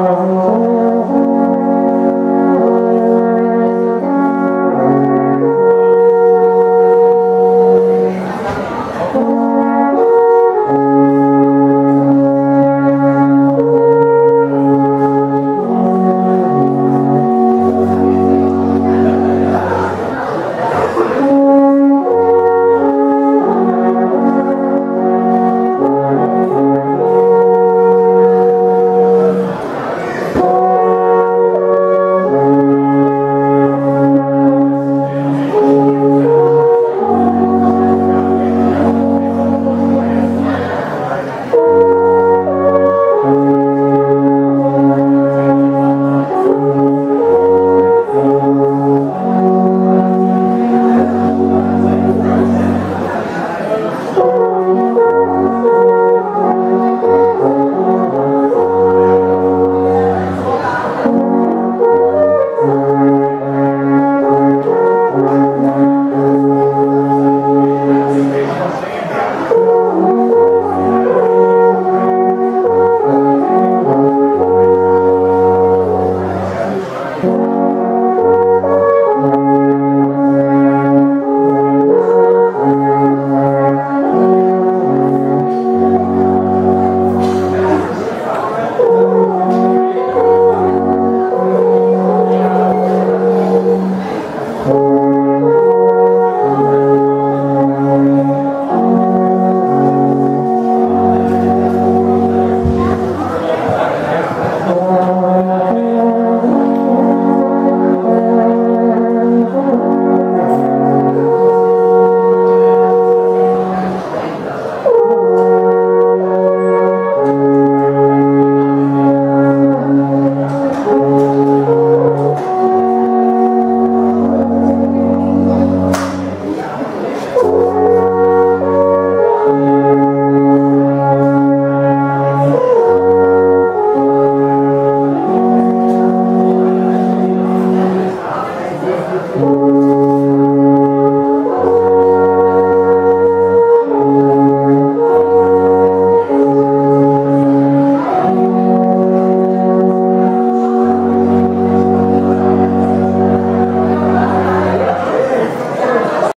Oh. Oh.